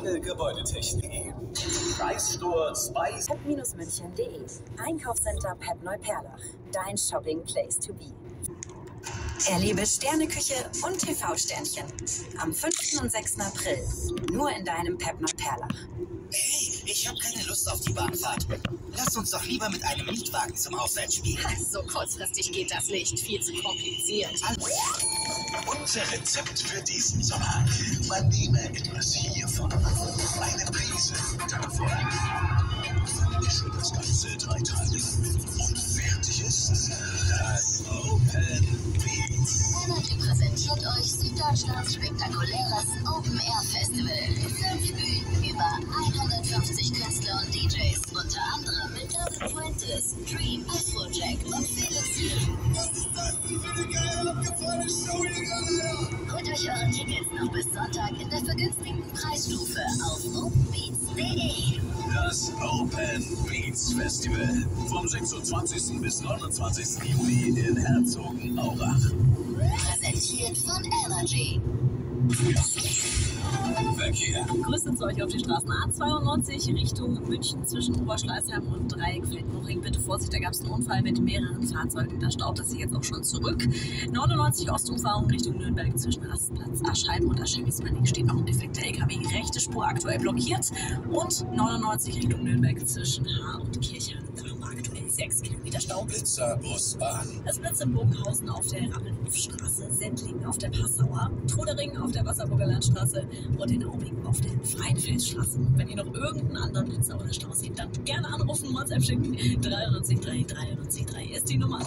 Engel Gebäudetechnik. Preissturz bei pep-münchen.de Einkaufscenter Pep Neuperlach. Dein Shopping Place to be. Erlebe Sterneküche und TV-Sternchen. Am 5. und 6. April. Nur in deinem Pep Neuperlach. Hey, ich habe keine Lust auf die Bahnfahrt. Lass uns doch lieber mit einem Mietwagen zum Auswärtsspiel. So kurzfristig geht das nicht. Viel zu kompliziert. Unser Rezept für diesen Sommer. Man nehme etwas hiervon, eine Prise davon. Vermische das Ganze drei Tage und fertig ist das Open Beats. Energy präsentiert euch Süddeutschlands spektakuläres Open Air Festival. Fünf Bühnen, über 150 Künstler und DJs, unter anderem mit David Fuentes, Dream, Afrojack und Lee. Holt euch eure Tickets noch bis Sonntag in der vergünstigten Preisstufe auf openbeats.de. Das Open Beats Festival. Vom 26. bis 29. Juli in Herzogenaurach. Präsentiert von Energy. Verkehr. Grüße zu euch auf die Straßen A92 Richtung München zwischen Oberschleißheim und Dreieckfeldbruching. Bitte Vorsicht, da gab es einen Unfall mit mehreren Fahrzeugen. Da staut es sich jetzt auch schon zurück. 99 Ostumfahrung Richtung Nürnberg zwischen Rastplatz Aschheim und Aschheim-Ismaning steht noch ein defekter LKW. Rechte Spur aktuell blockiert. Und 99 Richtung Nürnberg zwischen Haar und Kirchheim. Da haben wir aktuell 6 Kilometer Stau. Blitzerbusbahn. Das Blitz in Bogenhausen auf der Rappelhofstraße, Sendling auf der Passauer, Trudering auf der Wasserburger Landstraße und in Aubing auf der Freienfelsstraße. Und wenn ihr noch irgendeinen anderen Blitzer oder Stau seht, dann gerne anrufen, WhatsApp schicken. 93 3 93 3 ist die Nummer.